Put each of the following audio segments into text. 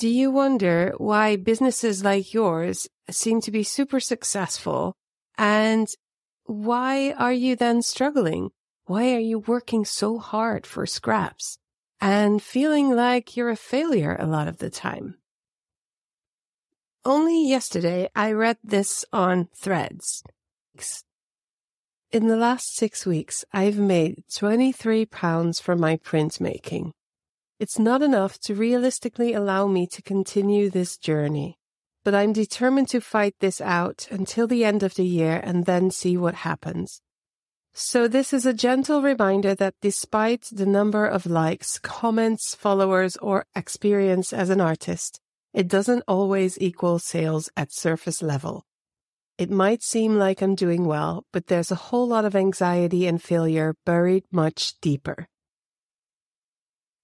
Do you wonder why businesses like yours seem to be super successful? And why are you then struggling? Why are you working so hard for scraps and feeling like you're a failure a lot of the time? Only yesterday I read this on threads. In the last six weeks, I've made 23 pounds from my printmaking. It's not enough to realistically allow me to continue this journey, but I'm determined to fight this out until the end of the year and then see what happens. So this is a gentle reminder that despite the number of likes, comments, followers, or experience as an artist, it doesn't always equal sales at surface level. It might seem like I'm doing well, but there's a whole lot of anxiety and failure buried much deeper.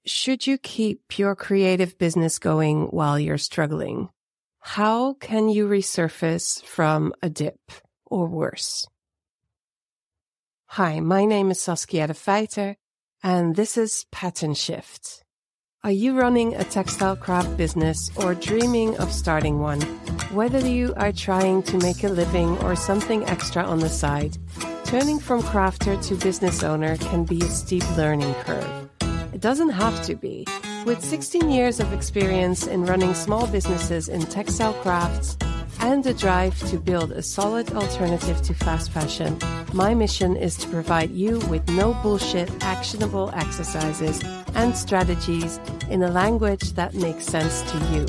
Should you keep your creative business going while you're struggling? How can you resurface from a dip or worse? Hi, my name is Saskia de Feiter, and this is Pattern Shift. Are you running a textile craft business or dreaming of starting one? Whether you are trying to make a living or something extra on the side, turning from crafter to business owner can be a steep learning curve. It doesn't have to be. With 16 years of experience in running small businesses in textile crafts and a drive to build a solid alternative to fast fashion, my mission is to provide you with no bullshit, actionable exercises and strategies in a language that makes sense to you,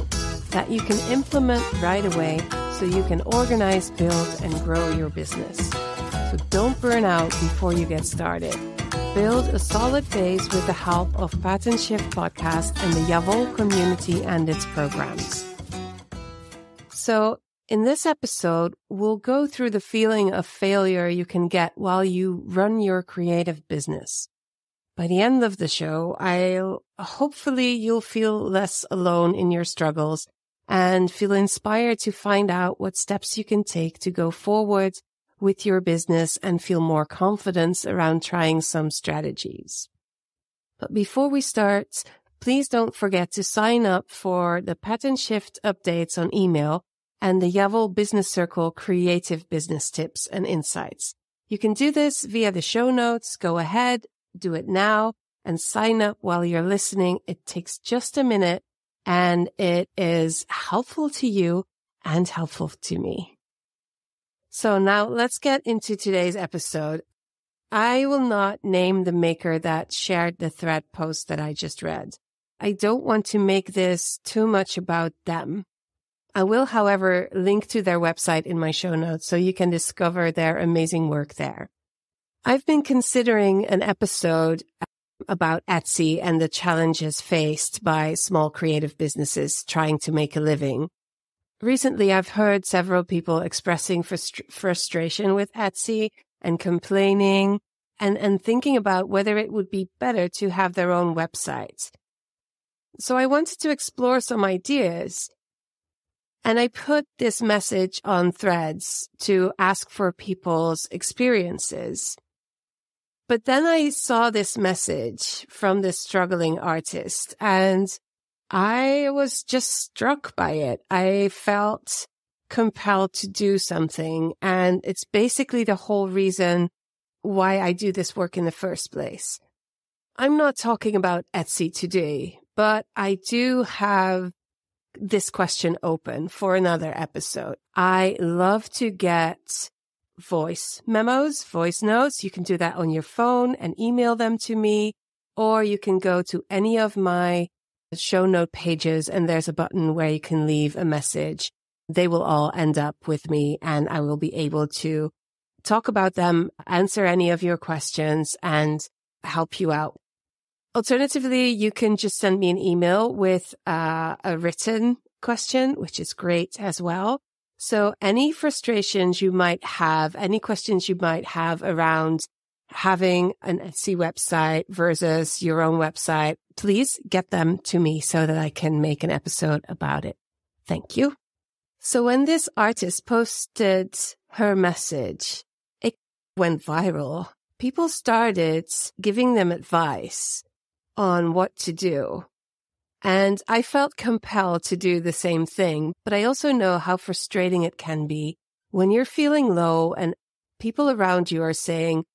that you can implement right away so you can organize, build, and grow your business. So don't burn out before you get started build a solid base with the help of Pattern Shift podcast and the Ja Wol community and its programs. So in this episode, we'll go through the feeling of failure you can get while you run your creative business. By the end of the show, I'll hopefully you'll feel less alone in your struggles and feel inspired to find out what steps you can take to go forward with your business and feel more confidence around trying some strategies. But before we start, please don't forget to sign up for the pattern shift updates on email and the Ja Wol Business Circle creative business tips and insights. You can do this via the show notes. Go ahead, do it now and sign up while you're listening. It takes just a minute and it is helpful to you and helpful to me. So now let's get into today's episode. I will not name the maker that shared the thread post that I just read. I don't want to make this too much about them. I will, however, link to their website in my show notes so you can discover their amazing work there. I've been considering an episode about Etsy and the challenges faced by small creative businesses trying to make a living. Recently, I've heard several people expressing frust- frustration with Etsy and complaining and, and thinking about whether it would be better to have their own website. So I wanted to explore some ideas and I put this message on threads to ask for people's experiences. But then I saw this message from this struggling artist and I was just struck by it. I felt compelled to do something. And it's basically the whole reason why I do this work in the first place. I'm not talking about Etsy today, but I do have this question open for another episode. I love to get voice memos, voice notes. You can do that on your phone and email them to me, or you can go to any of my show note pages and there's a button where you can leave a message. They will all end up with me and I will be able to talk about them, answer any of your questions and help you out. Alternatively, you can just send me an email with uh, a written question, which is great as well. So any frustrations you might have, any questions you might have around having an Etsy website versus your own website, please get them to me so that I can make an episode about it. Thank you. So when this artist posted her message, it went viral. People started giving them advice on what to do. And I felt compelled to do the same thing, but I also know how frustrating it can be when you're feeling low and people around you are saying,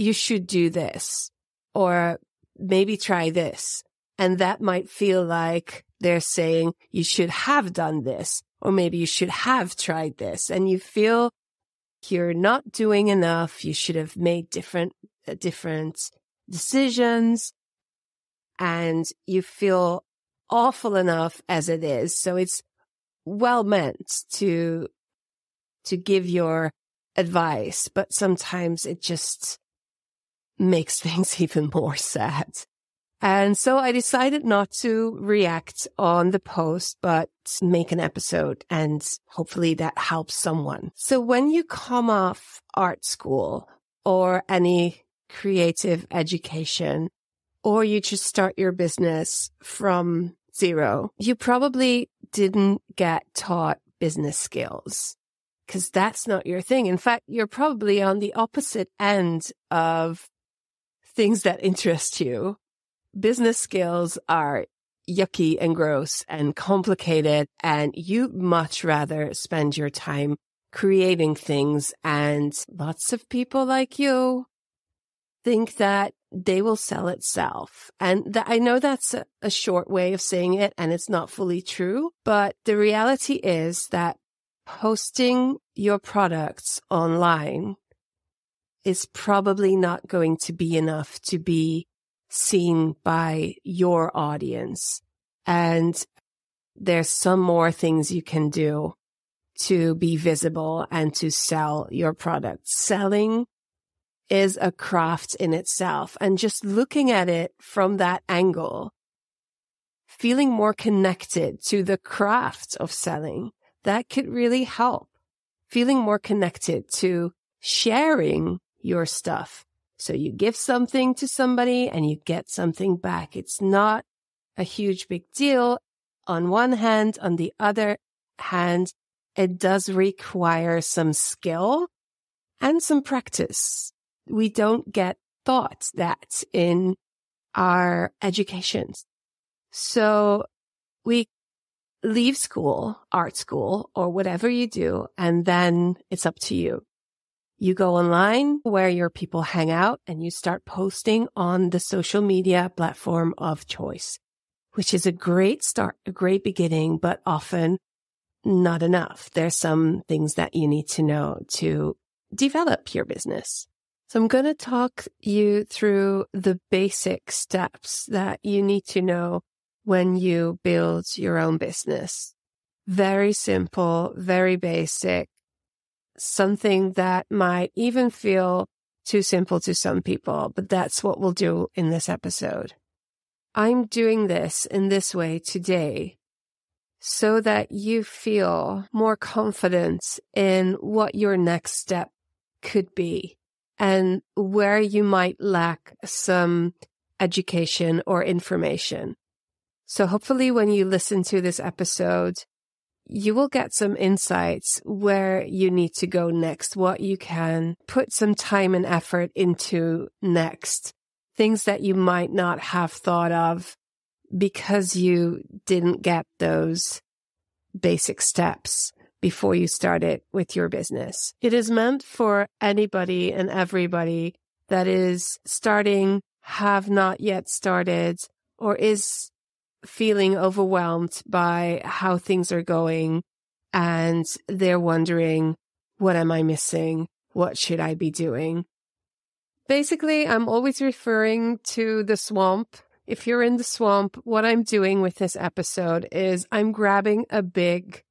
you should do this or maybe try this. And that might feel like they're saying you should have done this or maybe you should have tried this and you feel you're not doing enough. You should have made different, uh, different decisions and you feel awful enough as it is. So it's well meant to, to give your advice, but sometimes it just makes things even more sad. And so I decided not to react on the post, but make an episode and hopefully that helps someone. So when you come off art school or any creative education, or you just start your business from zero, you probably didn't get taught business skills because that's not your thing. In fact, you're probably on the opposite end of things that interest you. Business skills are yucky and gross and complicated, and you much rather spend your time creating things. And lots of people like you think that they will sell itself. And th- I know that's a, a short way of saying it and it's not fully true, but the reality is that posting your products online is probably not going to be enough to be seen by your audience. And there's some more things you can do to be visible and to sell your product. Selling is a craft in itself. And just looking at it from that angle, feeling more connected to the craft of selling, that could really help. Feeling more connected to sharing your stuff. So you give something to somebody and you get something back. It's not a huge big deal on one hand. On the other hand, it does require some skill and some practice. We don't get taught that in our educations. So we leave school, art school, or whatever you do, and then it's up to you. You go online where your people hang out and you start posting on the social media platform of choice, which is a great start, a great beginning, but often not enough. There's some things that you need to know to develop your business. So I'm going to talk you through the basic steps that you need to know when you build your own business. Very simple, very basic, something that might even feel too simple to some people, but that's what we'll do in this episode. I'm doing this in this way today so that you feel more confidence in what your next step could be and where you might lack some education or information. So hopefully when you listen to this episode, you will get some insights where you need to go next, what you can put some time and effort into next, things that you might not have thought of because you didn't get those basic steps before you started with your business. It is meant for anybody and everybody that is starting, have not yet started, or is feeling overwhelmed by how things are going and they're wondering, what am I missing? What should I be doing? Basically, I'm always referring to the swamp. If you're in the swamp, what I'm doing with this episode is I'm grabbing a big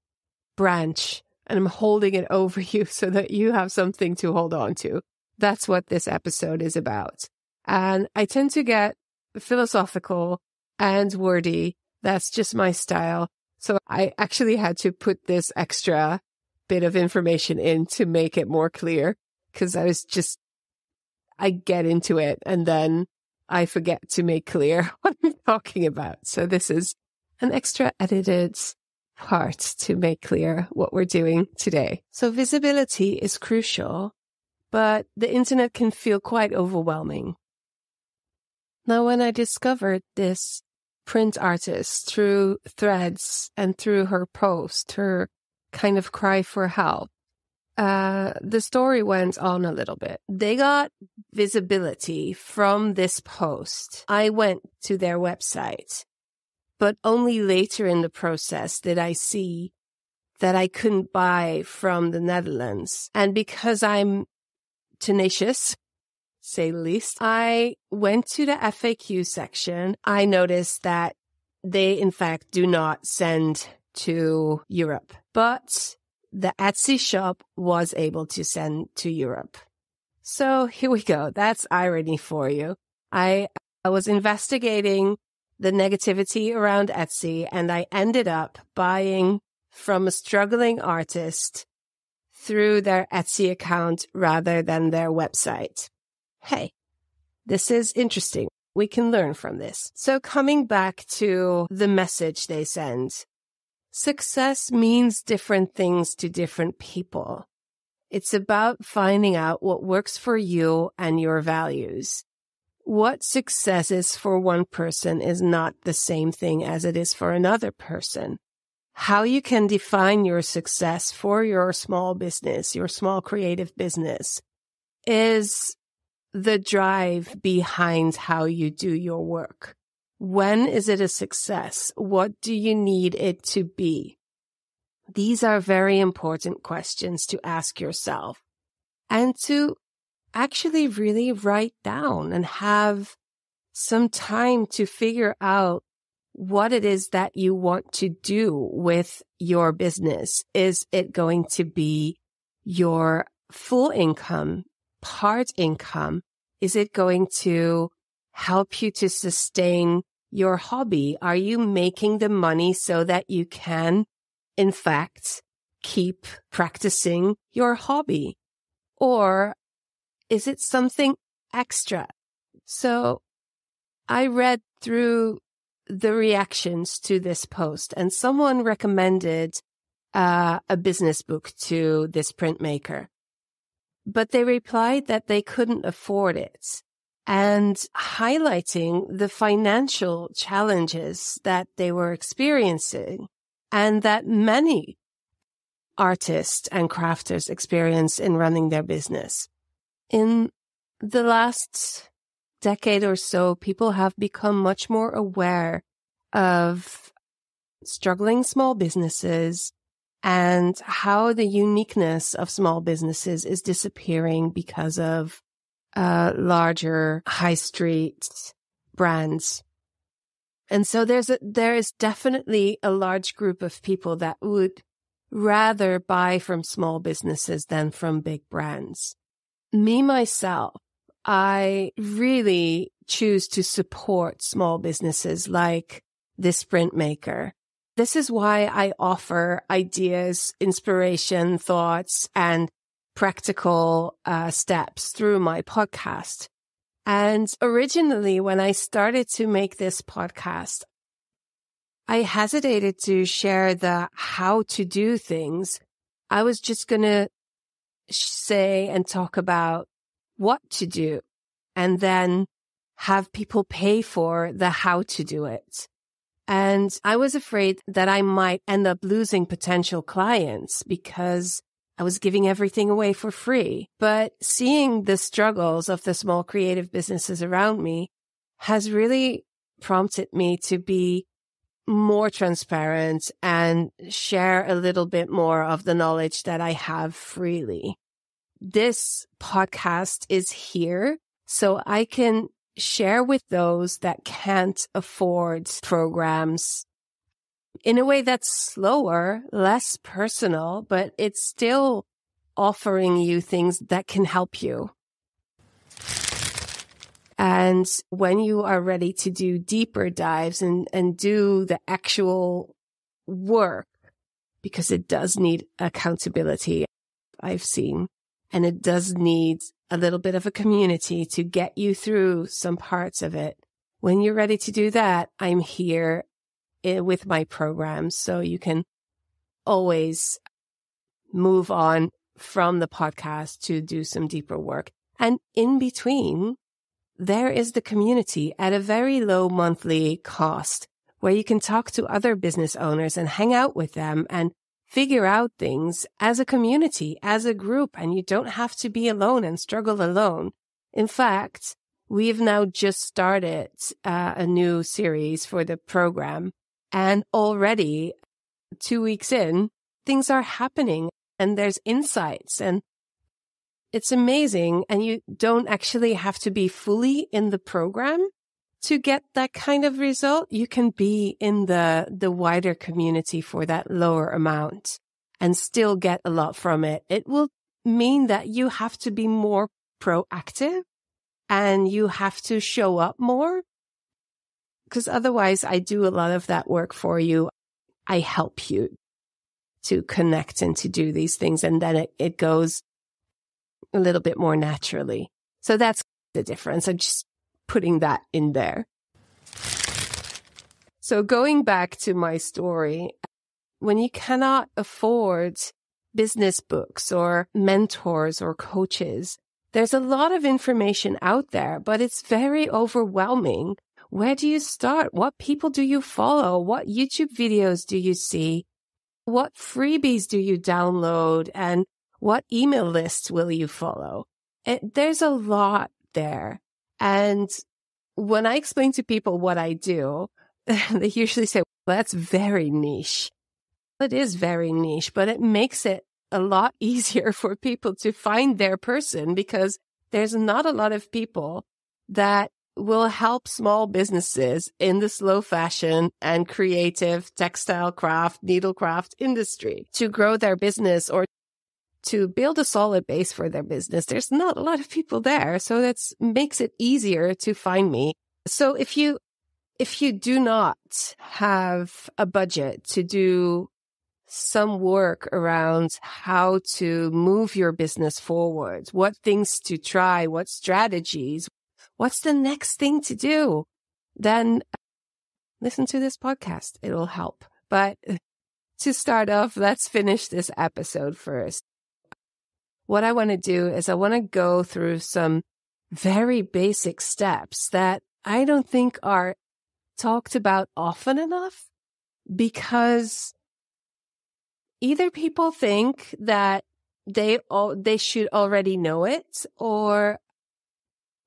branch and I'm holding it over you so that you have something to hold on to. That's what this episode is about. And I tend to get philosophical and wordy. That's just my style. So I actually had to put this extra bit of information in to make it more clear because I was just, I get into it and then I forget to make clear what I'm talking about. So this is an extra edited part to make clear what we're doing today. So visibility is crucial, but the internet can feel quite overwhelming. Now, when I discovered this print artist through threads and through her post, her kind of cry for help. Uh, the story went on a little bit. They got visibility from this post. I went to their website, but only later in the process did I see that I couldn't buy from the Netherlands. And because I'm tenacious, say least, I went to the FAQ section. I noticed that they, in fact, do not send to Europe, but the Etsy shop was able to send to Europe. So here we go. That's irony for you. I, I was investigating the negativity around Etsy and I ended up buying from a struggling artist through their Etsy account rather than their website. Hey, this is interesting. We can learn from this. So coming back to the message they send, success means different things to different people. It's about finding out what works for you and your values. What success is for one person is not the same thing as it is for another person how you can define your success for your small business, your small creative business is the drive behind how you do your work. When is it a success? What do you need it to be? These are very important questions to ask yourself and to actually really write down and have some time to figure out what it is that you want to do with your business. Is it going to be your full income, part income? Is it going to help you to sustain your hobby? Are you making the money so that you can, in fact, keep practicing your hobby? Or is it something extra? So I read through the reactions to this post and someone recommended uh, a business book to this printmaker, but they replied that they couldn't afford it and highlighting the financial challenges that they were experiencing and that many artists and crafters experience in running their business. In the last decade or so, people have become much more aware of struggling small businesses and how the uniqueness of small businesses is disappearing because of uh, larger high street brands. And so there's a, there is definitely a large group of people that would rather buy from small businesses than from big brands. Me, myself, I really choose to support small businesses like this printmaker. This is why I offer ideas, inspiration, thoughts, and practical uh, steps through my podcast. And originally, when I started to make this podcast, I hesitated to share the how to do things. I was just going to say and talk about what to do and then have people pay for the how to do it. And I was afraid that I might end up losing potential clients because I was giving everything away for free. But seeing the struggles of the small creative businesses around me has really prompted me to be more transparent and share a little bit more of the knowledge that I have freely this podcast is here so I can share with those that can't afford programs in a way that's slower, less personal, but it's still offering you things that can help you. And when you are ready to do deeper dives and, and do the actual work, because it does need accountability, I've seen and it does need a little bit of a community to get you through some parts of it. When you're ready to do that, I'm here eh, with my programs. So you can always move on from the podcast to do some deeper work. And in between, there is the community at a very low monthly cost where you can talk to other business owners and hang out with them and figure out things as a community, as a group, and you don't have to be alone and struggle alone. In fact, we've now just started uh, a new series for the program and already two weeks in, things are happening and there's insights and it's amazing. And you don't actually have to be fully in the program to get that kind of result. You can be in the, the wider community for that lower amount and still get a lot from it. It will mean that you have to be more proactive and you have to show up more. Because otherwise I do a lot of that work for you. I help you to connect and to do these things. And then it, it goes a little bit more naturally. So that's the difference. I'm just putting that in there. So going back to my story, when you cannot afford business books or mentors or coaches, there's a lot of information out there, but it's very overwhelming. Where do you start? What people do you follow? What YouTube videos do you see? What freebies do you download? And what email lists will you follow? It, there's a lot there. And when I explain to people what I do, they usually say, well, that's very niche. It is very niche, but it makes it a lot easier for people to find their person because there's not a lot of people that will help small businesses in the slow fashion and creative textile craft, needlecraft industry to grow their business or to build a solid base for their business. There's not a lot of people there. So that makes it easier to find me. So if you, if you do not have a budget to do some work around how to move your business forward, what things to try, what strategies, what's the next thing to do, then listen to this podcast. It'll help. But to start off, let's finish this episode first. What I want to do is I want to go through some very basic steps that I don't think are talked about often enough because either people think that they all, they should already know it or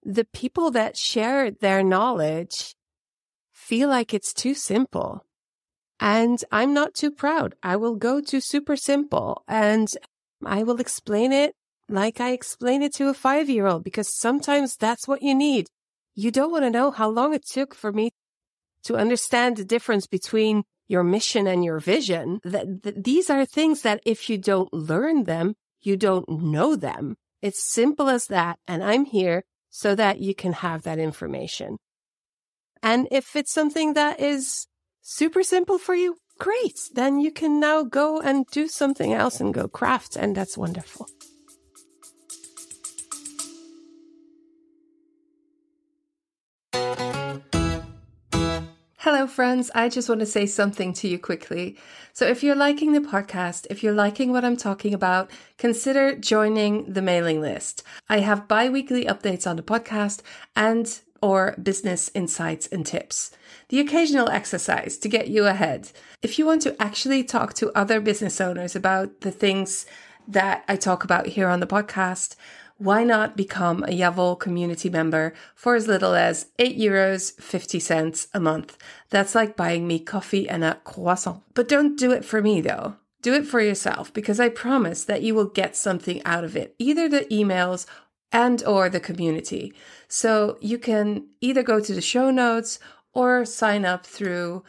the people that share their knowledge feel like it's too simple. And I'm not too proud. I will go to super simple and I will explain it like I explain it to a five year old because sometimes that's what you need. You don't want to know how long it took for me to understand the difference between your mission and your vision. That, that these are things that if you don't learn them, you don't know them. It's simple as that. And I'm here so that you can have that information. And if it's something that is super simple for you, great. Then you can now go and do something else and go craft. And that's wonderful. Hello, friends. I just want to say something to you quickly. So, if you're liking the podcast, if you're liking what I'm talking about, consider joining the mailing list. I have bi weekly updates on the podcast and or business insights and tips. The occasional exercise to get you ahead. If you want to actually talk to other business owners about the things that I talk about here on the podcast, why not become a Ja Wol community member for as little as 8 euros 50 cents a month? That's like buying me coffee and a croissant. But don't do it for me though. Do it for yourself because I promise that you will get something out of it, either the emails and or the community. So you can either go to the show notes or sign up through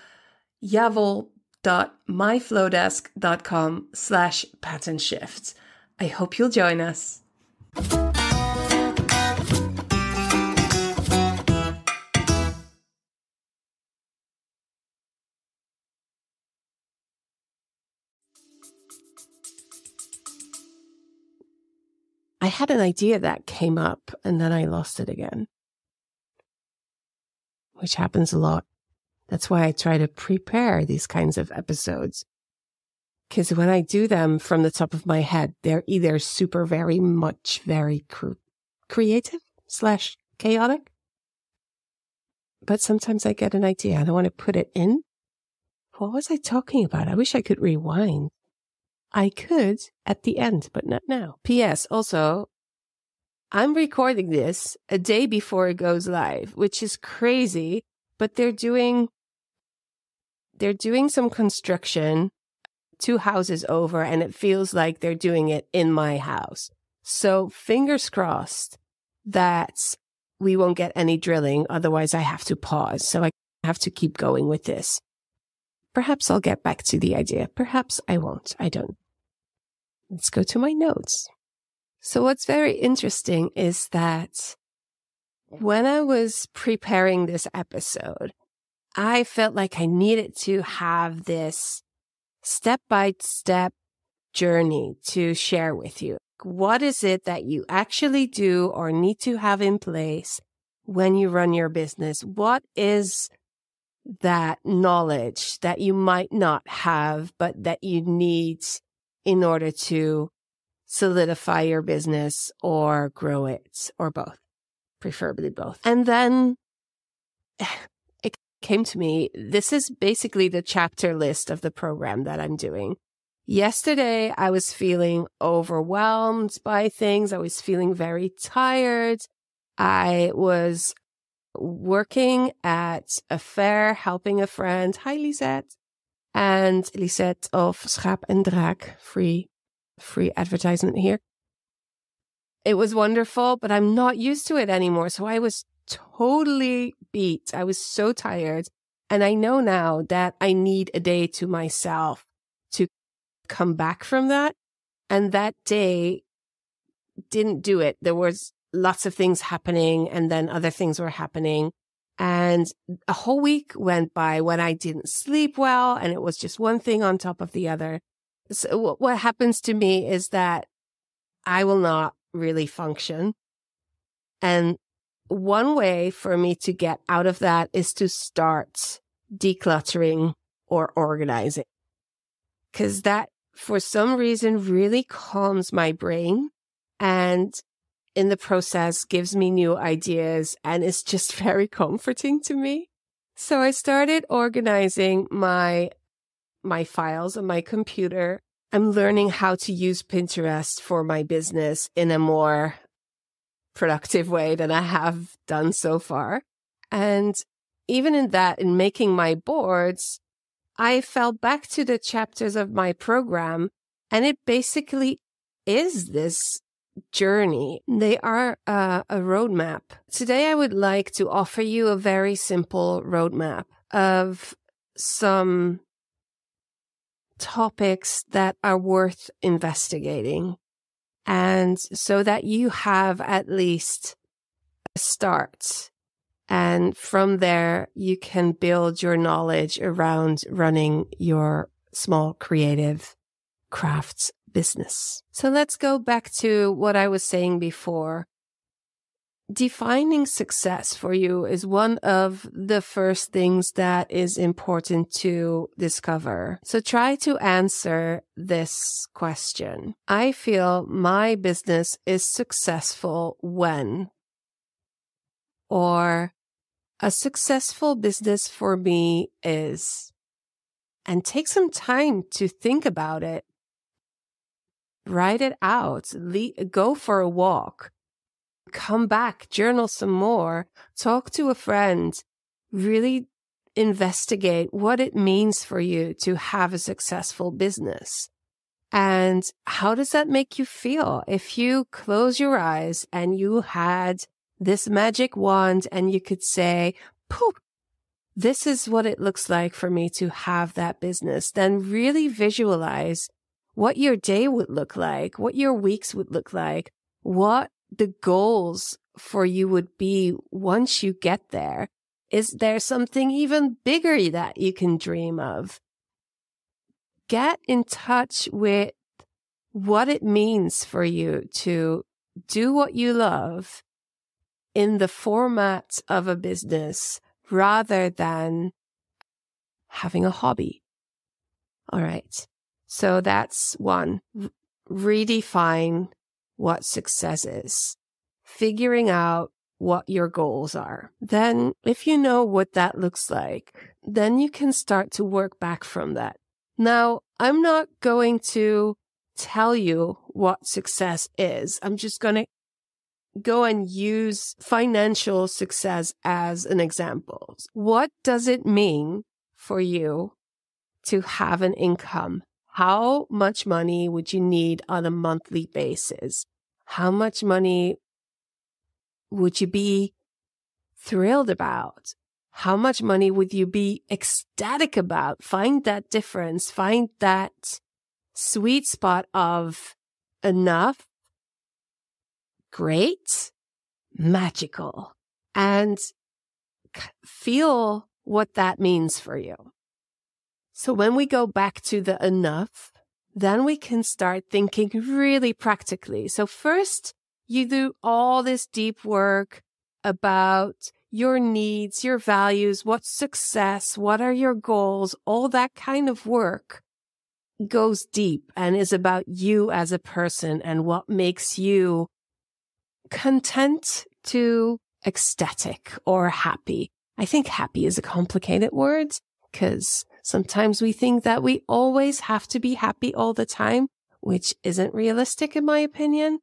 jawol.myflodesk.com slash pattern shift. I hope you'll join us. I had an idea that came up and then I lost it again, which happens a lot. That's why I try to prepare these kinds of episodes because when I do them from the top of my head, they're either super, very much, very cr- creative slash chaotic. But sometimes I get an idea and I want to put it in what was I talking about? I wish I could rewind. I could at the end, but not now. P.S. Also, I'm recording this a day before it goes live, which is crazy, but they're doing, they're doing some construction two houses over and it feels like they're doing it in my house. So fingers crossed that we won't get any drilling. Otherwise I have to pause. So I have to keep going with this. Perhaps I'll get back to the idea. Perhaps I won't. I don't. Let's go to my notes. So what's very interesting is that when I was preparing this episode, I felt like I needed to have this step by step journey to share with you. What is it that you actually do or need to have in place when you run your business? What is that knowledge that you might not have, but that you need in order to solidify your business or grow it or both, preferably both. And then it came to me. This is basically the chapter list of the program that I'm doing. Yesterday, I was feeling overwhelmed by things. I was feeling very tired. I was working at a fair, helping a friend. Hi, Lisette. And Lisette of Schaap en Draak, free, free advertisement here. It was wonderful, but I'm not used to it anymore. So I was totally beat. I was so tired. And I know now that I need a day to myself to come back from that. And that day didn't do it. There was lots of things happening and then other things were happening. And a whole week went by when I didn't sleep well and it was just one thing on top of the other. So what happens to me is that I will not really function. And one way for me to get out of that is to start decluttering or organizing. Cause that for some reason really calms my brain and in the process gives me new ideas and is just very comforting to me. So I started organizing my my files on my computer. I'm learning how to use Pinterest for my business in a more productive way than I have done so far. And even in that, in making my boards, I fell back to the chapters of my program and it basically is this journey. They are uh, a roadmap. Today, I would like to offer you a very simple roadmap of some topics that are worth investigating. And so that you have at least a start and from there, you can build your knowledge around running your small creative crafts business. So let's go back to what I was saying before. Defining success for you is one of the first things that is important to discover. So try to answer this question. I feel my business is successful when or a successful business for me is, and take some time to think about it. Write it out. Le- go for a walk. Come back, journal some more, talk to a friend, really investigate what it means for you to have a successful business. And how does that make you feel? If you close your eyes and you had this magic wand and you could say, poof, this is what it looks like for me to have that business, then really visualize what your day would look like, what your weeks would look like, what the goals for you would be once you get there. Is there something even bigger that you can dream of? Get in touch with what it means for you to do what you love in the format of a business rather than having a hobby. All right. So that's one. Redefine what success is. Figuring out what your goals are. Then if you know what that looks like, then you can start to work back from that. Now, I'm not going to tell you what success is. I'm just going to go and use financial success as an example. What does it mean for you to have an income? How much money would you need on a monthly basis? How much money would you be thrilled about? How much money would you be ecstatic about? Find that difference. Find that sweet spot of enough, great, magical, and feel what that means for you. So when we go back to the enough, then we can start thinking really practically. So first, you do all this deep work about your needs, your values, what's success, what are your goals, all that kind of work goes deep and is about you as a person and what makes you content to ecstatic or happy. I think happy is a complicated word because sometimes we think that we always have to be happy all the time, which isn't realistic in my opinion.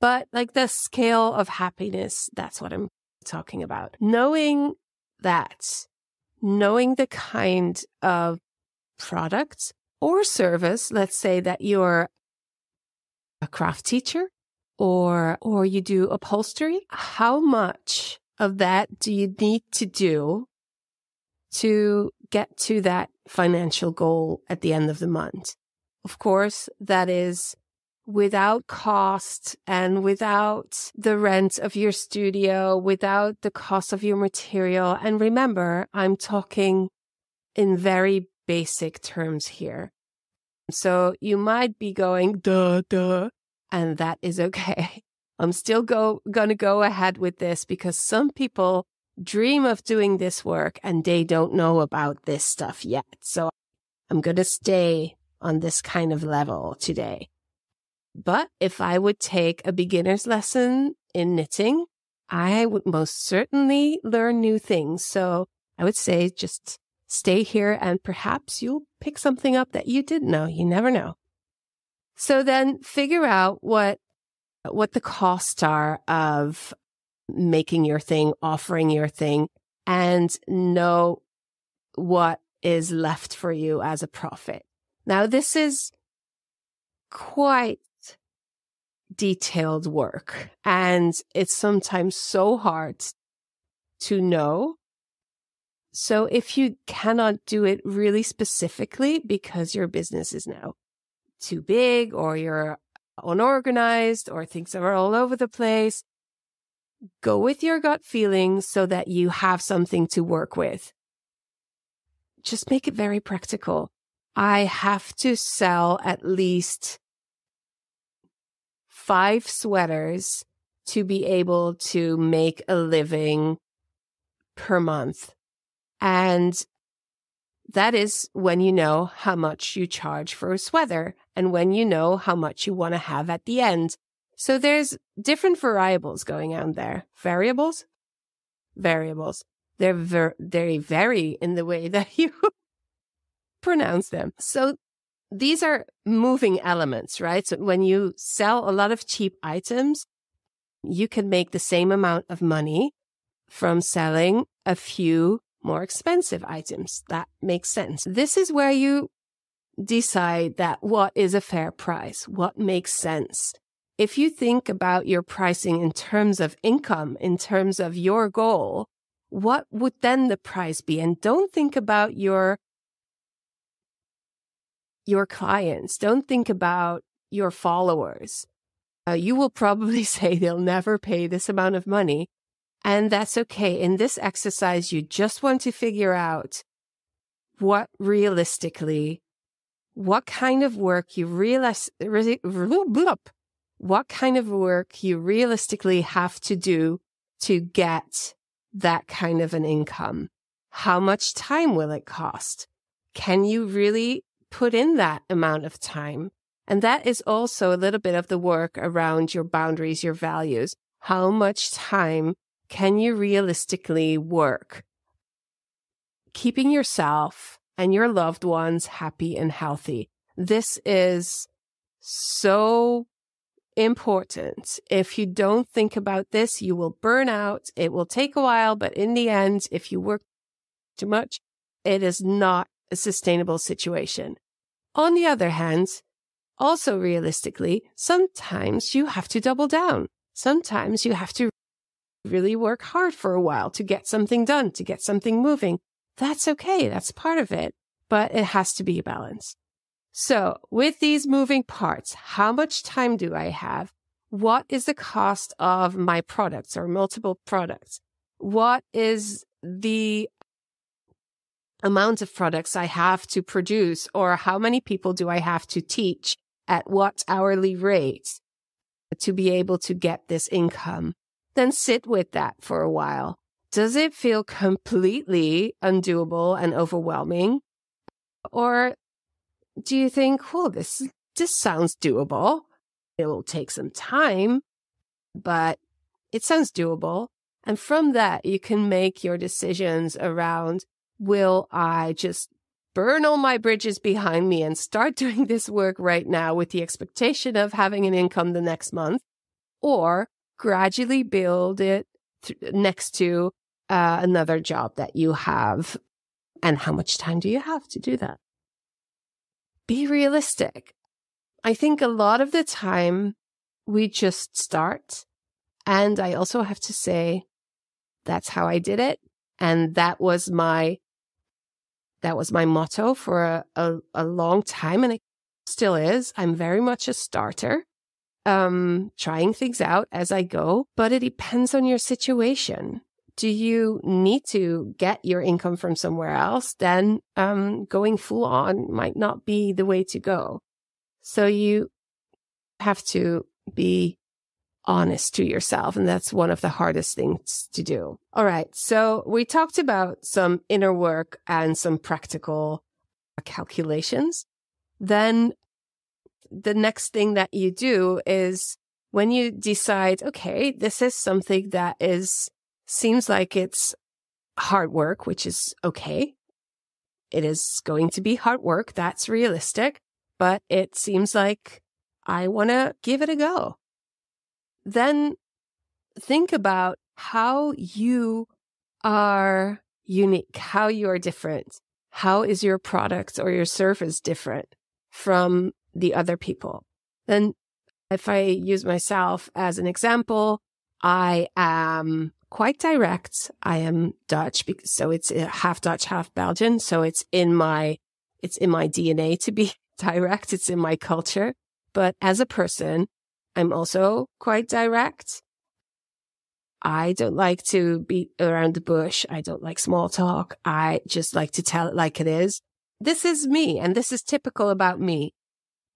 But like the scale of happiness, that's what I'm talking about. Knowing that, knowing the kind of product or service, let's say that you're a craft teacher or, or you do upholstery, how much of that do you need to do to get to that financial goal at the end of the month? Of course, that is without cost and without the rent of your studio, without the cost of your material. And remember, I'm talking in very basic terms here. So you might be going, duh, duh, and that is okay. I'm still go, gonna go ahead with this because some people dream of doing this work and they don't know about this stuff yet. So I'm gonna stay on this kind of level today. But if I would take a beginner's lesson in knitting, I would most certainly learn new things. So I would say just stay here and perhaps you'll pick something up that you didn't know. You never know. So then figure out what, what the costs are of making your thing, offering your thing and know what is left for you as a profit. Now, this is quite detailed work. And it's sometimes so hard to know. So if you cannot do it really specifically because your business is now too big or you're unorganized or things are all over the place, go with your gut feeling so that you have something to work with. Just make it very practical. I have to sell at least five sweaters to be able to make a living per month. And that is when you know how much you charge for a sweater and when you know how much you want to have at the end. So there's different variables going on there. Variables? Variables. They're ver- they vary in the way that you pronounce them. So these are moving elements, right? So when you sell a lot of cheap items, you can make the same amount of money from selling a few more expensive items. That makes sense. This is where you decide that what is a fair price, what makes sense. If you think about your pricing in terms of income, in terms of your goal, what would then the price be? And don't think about your your clients. Don't think about your followers. Uh, you will probably say they'll never pay this amount of money. And that's okay. In this exercise, you just want to figure out what realistically, what kind of work you realize, what kind of work you realistically have to do to get that kind of an income. How much time will it cost? Can you really put in that amount of time. And that is also a little bit of the work around your boundaries, your values. How much time can you realistically work keeping yourself and your loved ones happy and healthy? This is so important. If you don't think about this, you will burn out. It will take a while, but in the end, if you work too much, it is not a sustainable situation. On the other hand, also realistically, sometimes you have to double down. Sometimes you have to really work hard for a while to get something done, to get something moving. That's okay. That's part of it, but it has to be a balance. So with these moving parts, how much time do I have? What is the cost of my products or multiple products? What is the amount of products I have to produce or how many people do I have to teach at what hourly rate to be able to get this income? Then sit with that for a while. Does it feel completely undoable and overwhelming? Or do you think, oh, this, this sounds doable? It will take some time, but it sounds doable. And from that, you can make your decisions around, will I just burn all my bridges behind me and start doing this work right now with the expectation of having an income the next month or gradually build it th- next to uh, another job that you have. And how much time do you have to do that? Be realistic. I think a lot of the time we just start. And I also have to say, that's how I did it. And that was my that was my motto for a, a, a long time, and it still is. I'm very much a starter, um, trying things out as I go, but it depends on your situation. Do you need to get your income from somewhere else? Then um, going full on might not be the way to go. So you have to be honest to yourself. And that's one of the hardest things to do. All right. So we talked about some inner work and some practical calculations. Then the next thing that you do is when you decide, okay, this is something that is, seems like it's hard work, which is okay. It is going to be hard work. That's realistic, but it seems like I want to give it a go then think about how you are unique, how you are different. How is your product or your service different from the other people? Then if I use myself as an example, I am quite direct. I am Dutch, so it's uh, half Dutch, half Belgian. So it's in my, it's in my DNA to be direct. It's in my culture. But as a person, I'm also quite direct. I don't like to beat around the bush. I don't like small talk. I just like to tell it like it is. This is me and this is typical about me.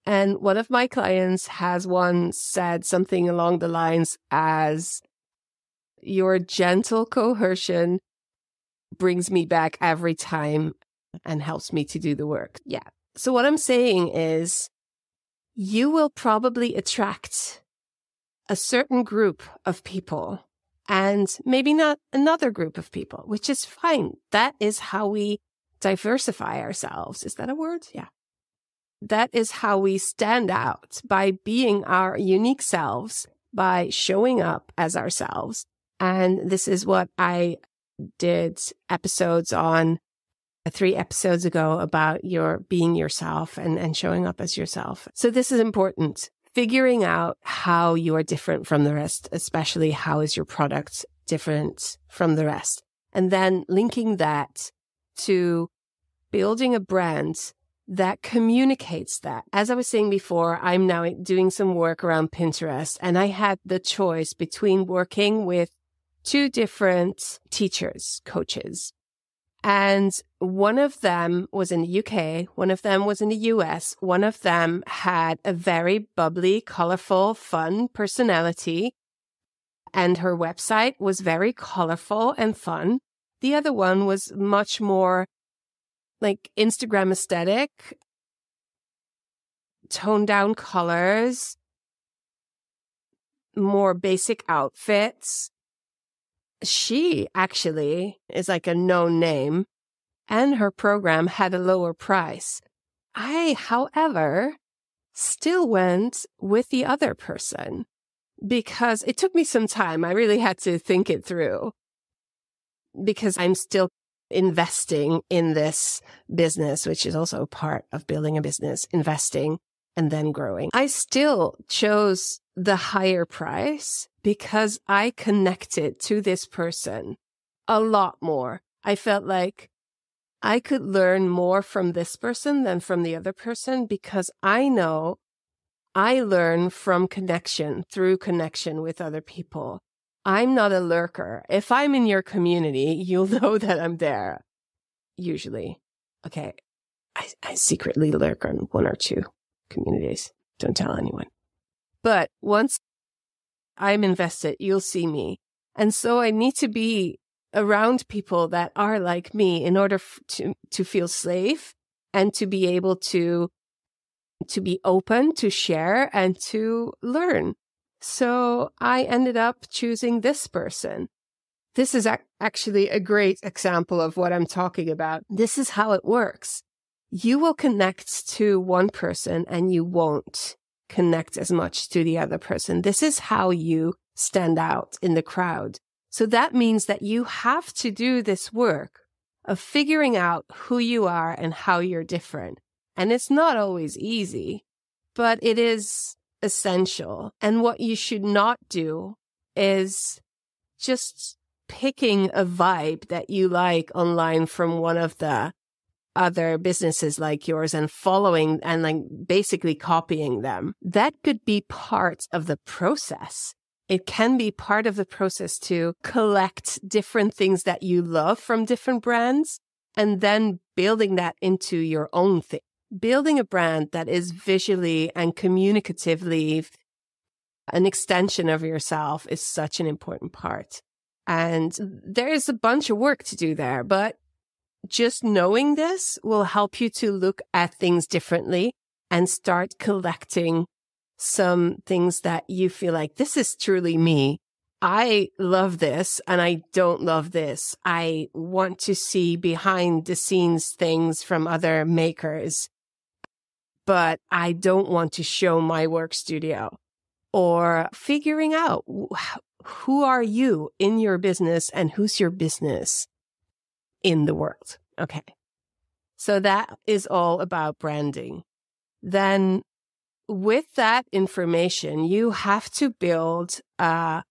And one of my clients has once said something along the lines as your gentle coercion brings me back every time and helps me to do the work. Yeah. So what I'm saying is you will probably attract a certain group of people and maybe not another group of people, which is fine. That is how we diversify ourselves. Is that a word? Yeah. That is how we stand out by being our unique selves, by showing up as ourselves. And this is what I did episodes on uh, three episodes ago about your being yourself and, and showing up as yourself. So this is important. Figuring out how you are different from the rest, especially how is your product different from the rest. And then linking that to building a brand that communicates that. As I was saying before, I'm now doing some work around Pinterest and I had the choice between working with two different teachers, coaches, and one of them was in the UK, one of them was in the US, one of them had a very bubbly, colorful, fun personality. And her website was very colorful and fun. The other one was much more like Instagram aesthetic, toned down colors, more basic outfits. She actually is like a known name and her program had a lower price. I, however, still went with the other person because it took me some time. I really had to think it through because I'm still investing in this business, which is also part of building a business, investing and then growing. I still chose the higher price because I connected to this person a lot more. I felt like I could learn more from this person than from the other person because I know I learn from connection through connection with other people. I'm not a lurker. If I'm in your community, you'll know that I'm there. Usually. Okay. I, I secretly lurk on one or two communities. Don't tell anyone. But once I'm invested, you'll see me. And so I need to be around people that are like me in order f- to, to feel safe and to be able to to be open to share and to learn. So I ended up choosing this person. This is ac- actually a great example of what I'm talking about. This is how it works. You will connect to one person and you won't connect as much to the other person. This is how you stand out in the crowd. So that means that you have to do this work of figuring out who you are and how you're different. And it's not always easy, but it is essential. And what you should not do is just picking a vibe that you like online from one of the other businesses like yours and following and like basically copying them. That could be part of the process. It can be part of the process to collect different things that you love from different brands and then building that into your own thing building a brand that is visually and communicatively an extension of yourself is such an important part. And there's a bunch of work to do there, but just knowing this will help you to look at things differently and start collecting some things that you feel like this is truly me. I love this and I don't love this. I want to see behind the scenes things from other makers but I don't want to show my work studio or figuring out who are you in your business and who's your business in the world. Okay. So that is all about branding. Then with that information, you have to build a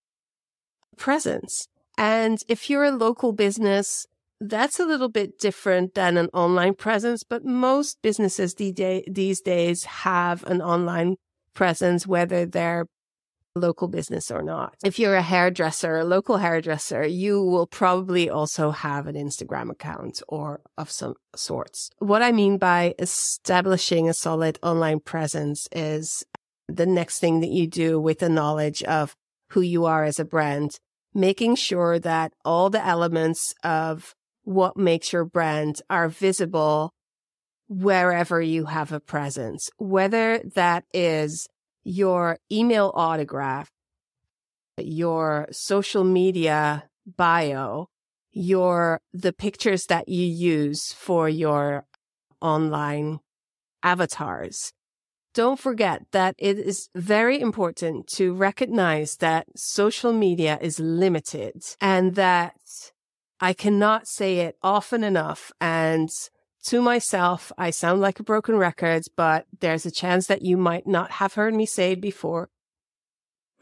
presence. And if you're a local business, that's a little bit different than an online presence, but most businesses these days have an online presence, whether they're local business or not. If you're a hairdresser, a local hairdresser, you will probably also have an Instagram account or of some sorts. What I mean by establishing a solid online presence is the next thing that you do with the knowledge of who you are as a brand, making sure that all the elements of what makes your brand are visible wherever you have a presence, whether that is your email autograph, your social media bio, your, the pictures that you use for your online avatars. Don't forget that it is very important to recognize that social media is limited and that I cannot say it often enough. And to myself, I sound like a broken record, but there's a chance that you might not have heard me say it before.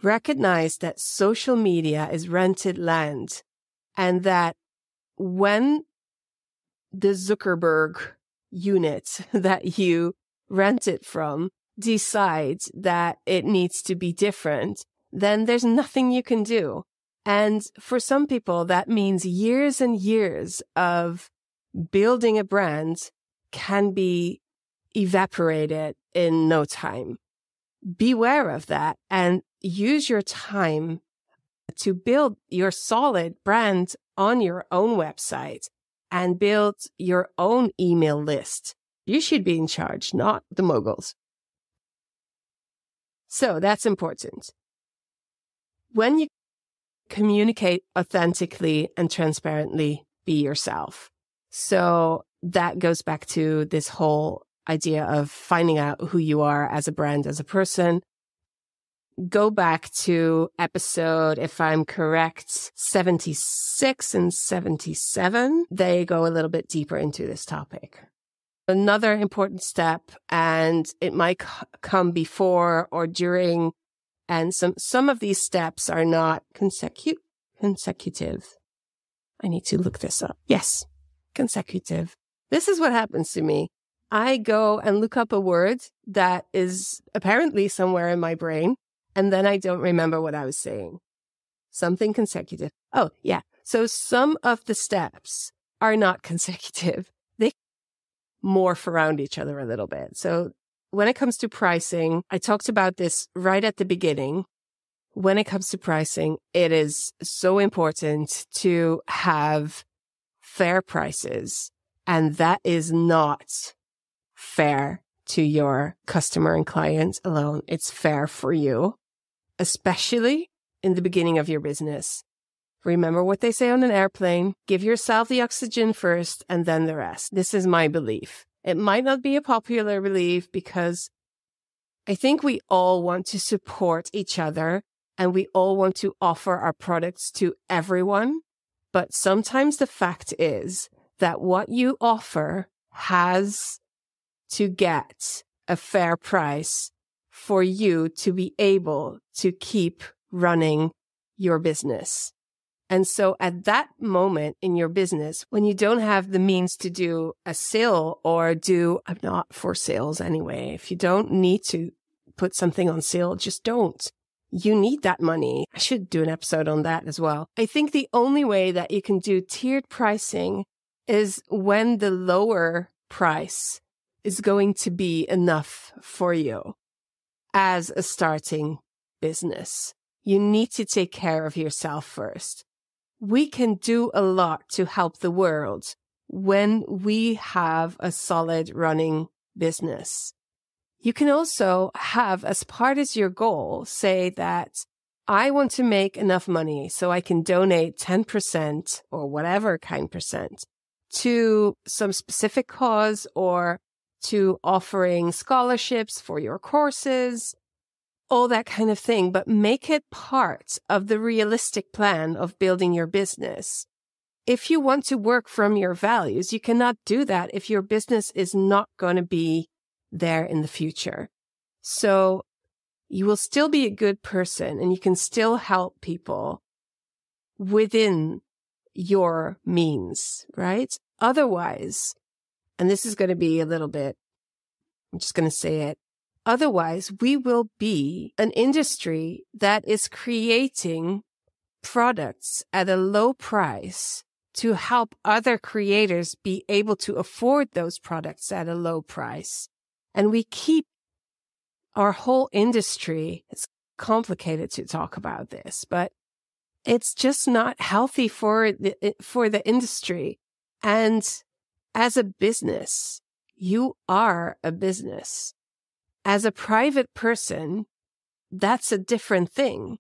Recognize that social media is rented land and that when the Zuckerberg unit that you rent it from decides that it needs to be different, then there's nothing you can do. And for some people, that means years and years of building a brand can be evaporated in no time. Beware of that and use your time to build your solid brand on your own website and build your own email list. You should be in charge, not the moguls. So that's important. When you communicate authentically and transparently, be yourself. So that goes back to this whole idea of finding out who you are as a brand, as a person. Go back to episode, if I'm correct, 76 and 77. They go a little bit deeper into this topic. Another important step, and it might come before or during, and some, some of these steps are not consecu- consecutive. I need to look this up. Yes, consecutive. This is what happens to me. I go and look up a word that is apparently somewhere in my brain, and then I don't remember what I was saying. Something consecutive. Oh, yeah. So some of the steps are not consecutive. They morph around each other a little bit. So when it comes to pricing, I talked about this right at the beginning. When it comes to pricing, it is so important to have fair prices. And that is not fair to your customer and client alone. It's fair for you, especially in the beginning of your business. Remember what they say on an airplane. Give yourself the oxygen first and then the rest. This is my belief. It might not be a popular belief because I think we all want to support each other and we all want to offer our products to everyone. But sometimes the fact is that what you offer has to get a fair price for you to be able to keep running your business. And so at that moment in your business, when you don't have the means to do a sale or do, I'm not for sales anyway. If you don't need to put something on sale, just don't. You need that money. I should do an episode on that as well. I think the only way that you can do tiered pricing is when the lower price is going to be enough for you as a starting business. You need to take care of yourself first. We can do a lot to help the world when we have a solid running business. You can also have as part as your goal say that I want to make enough money so I can donate 10% or whatever kind percent to some specific cause or to offering scholarships for your courses, all that kind of thing, but make it part of the realistic plan of building your business. If you want to work from your values, you cannot do that if your business is not going to be there in the future. So you will still be a good person and you can still help people within your means, right? Otherwise, and this is going to be a little bit, I'm just going to say it. Otherwise, we will be an industry that is creating products at a low price to help other creators be able to afford those products at a low price. And we keep our whole industry, it's complicated to talk about this, but it's just not healthy for the, for the industry. And as a business, you are a business. As a private person, that's a different thing.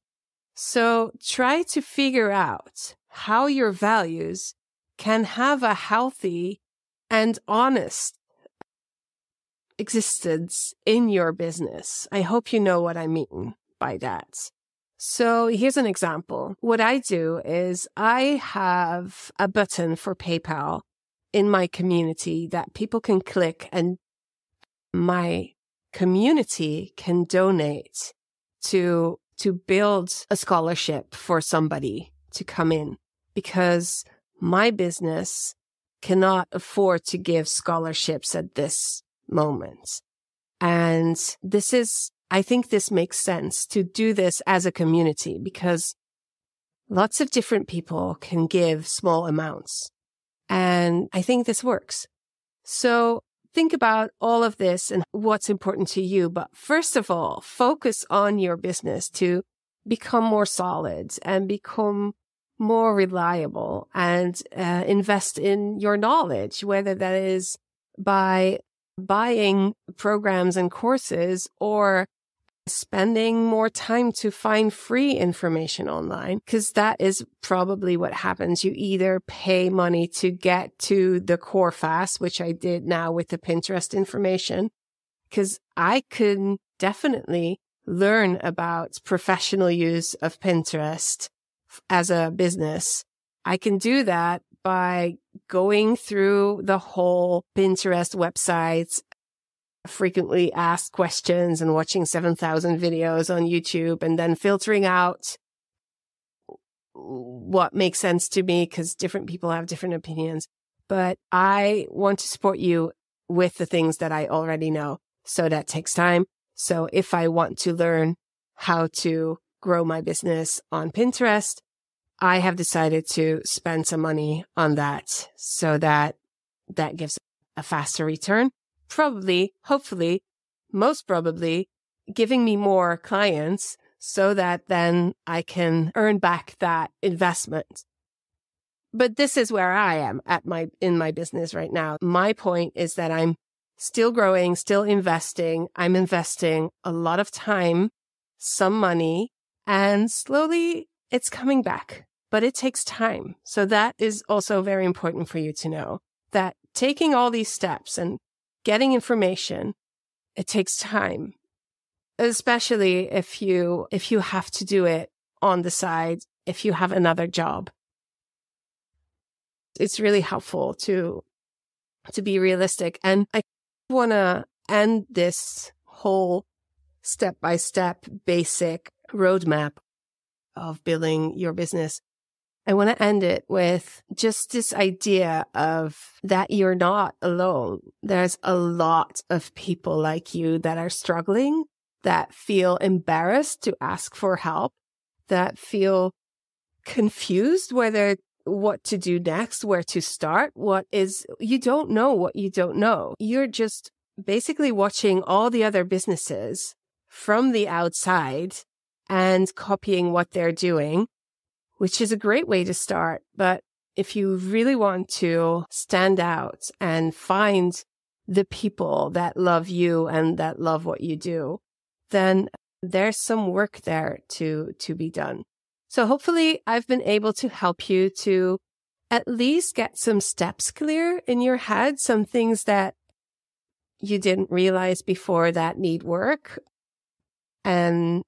So try to figure out how your values can have a healthy and honest existence in your business. I hope you know what I mean by that. So here's an example. What I do is I have a button for PayPal in my community that people can click and my community can donate to, to build a scholarship for somebody to come in because my business cannot afford to give scholarships at this moment. And this is, I think this makes sense to do this as a community because lots of different people can give small amounts. And I think this works. So think about all of this and what's important to you. But first of all, focus on your business to become more solid and become more reliable and uh, invest in your knowledge, whether that is by buying programs and courses or spending more time to find free information online because that is probably what happens. You either pay money to get to the core fast, which I did now with the Pinterest information, because I can definitely learn about professional use of Pinterest as a business. I can do that by going through the whole Pinterest websites frequently asked questions and watching 7,000 videos on YouTube and then filtering out what makes sense to me because different people have different opinions. But I want to support you with the things that I already know. So that takes time. So if I want to learn how to grow my business on Pinterest, I have decided to spend some money on that so that that gives a faster return probably, hopefully, most probably giving me more clients so that then I can earn back that investment. But this is where I am at my, in my business right now. My point is that I'm still growing, still investing. I'm investing a lot of time, some money, and slowly it's coming back, but it takes time. So that is also very important for you to know that taking all these steps and getting information, it takes time, especially if you, if you have to do it on the side, if you have another job. It's really helpful to, to be realistic. And I want to end this whole step by step basic roadmap of building your business I want to end it with just this idea of that you're not alone. There's a lot of people like you that are struggling, that feel embarrassed to ask for help, that feel confused whether what to do next, where to start, what is, you don't know what you don't know. You're just basically watching all the other businesses from the outside and copying what they're doing which is a great way to start. But if you really want to stand out and find the people that love you and that love what you do, then there's some work there to, to be done. So hopefully I've been able to help you to at least get some steps clear in your head, some things that you didn't realize before that need work. And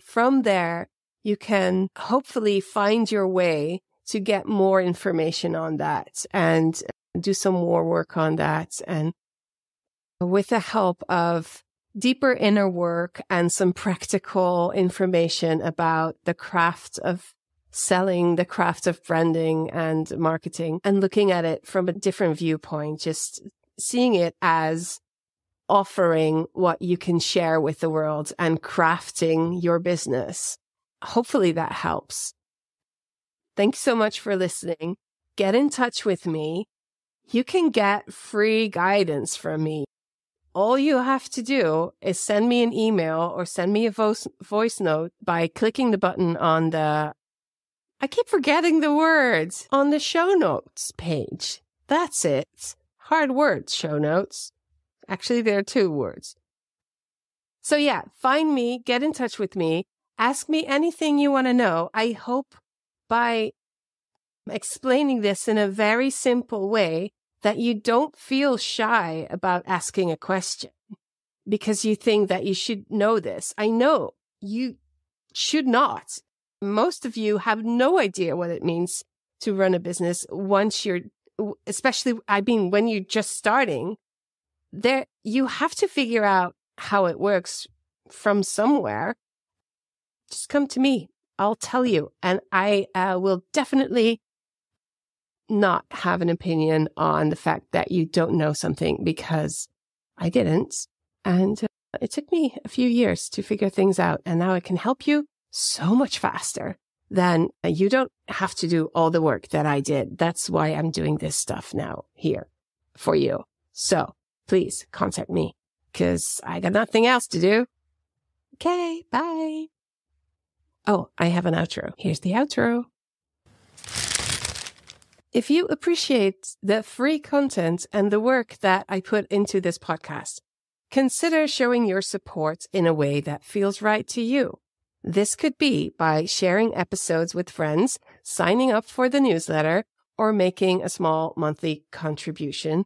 from there, you can hopefully find your way to get more information on that and do some more work on that. And with the help of deeper inner work and some practical information about the craft of selling, the craft of branding and marketing and looking at it from a different viewpoint, just seeing it as offering what you can share with the world and crafting your business hopefully that helps. Thanks so much for listening. Get in touch with me. You can get free guidance from me. All you have to do is send me an email or send me a voice, voice note by clicking the button on the, I keep forgetting the words on the show notes page. That's it. Hard words, show notes. Actually, there are two words. So yeah, find me, get in touch with me. Ask me anything you want to know. I hope by explaining this in a very simple way that you don't feel shy about asking a question because you think that you should know this. I know you should not. Most of you have no idea what it means to run a business once you're, especially, I mean, when you're just starting there, you have to figure out how it works from somewhere just come to me. I'll tell you. And I uh, will definitely not have an opinion on the fact that you don't know something because I didn't. And uh, it took me a few years to figure things out. And now I can help you so much faster than uh, you don't have to do all the work that I did. That's why I'm doing this stuff now here for you. So please contact me because I got nothing else to do. Okay. Bye. Oh, I have an outro. Here's the outro. If you appreciate the free content and the work that I put into this podcast, consider showing your support in a way that feels right to you. This could be by sharing episodes with friends, signing up for the newsletter, or making a small monthly contribution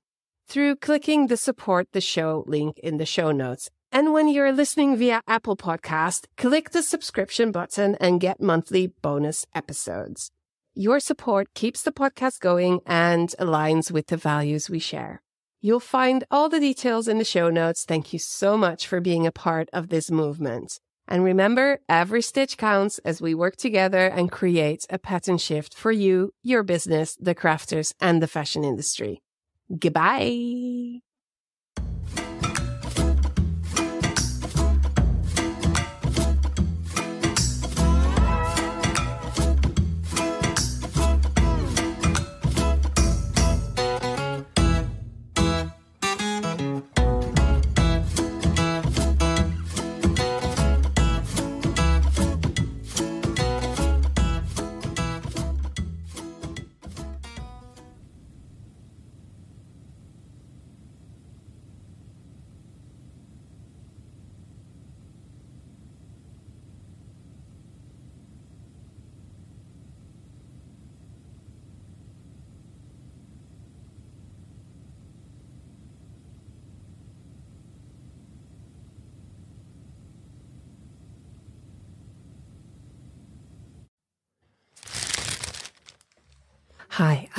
through clicking the support the show link in the show notes. And when you're listening via Apple Podcast, click the subscription button and get monthly bonus episodes. Your support keeps the podcast going and aligns with the values we share. You'll find all the details in the show notes. Thank you so much for being a part of this movement. And remember, every stitch counts as we work together and create a pattern shift for you, your business, the crafters, and the fashion industry. Goodbye.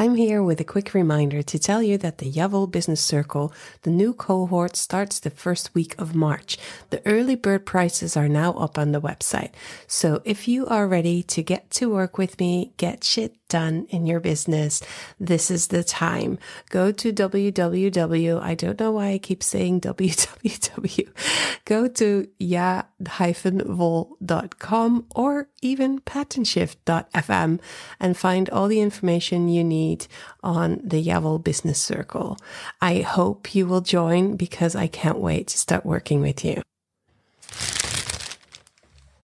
I'm here with a quick reminder to tell you that the Ja Wol Business Circle, the new cohort, starts the first week of March. The early bird prices are now up on the website. So if you are ready to get to work with me, get shit done in your business, this is the time. Go to www. I don't know why I keep saying www. Go to ja-wol.com or even patternshift.fm and find all the information you need on the Ja Wol Business Circle. I hope you will join because I can't wait to start working with you.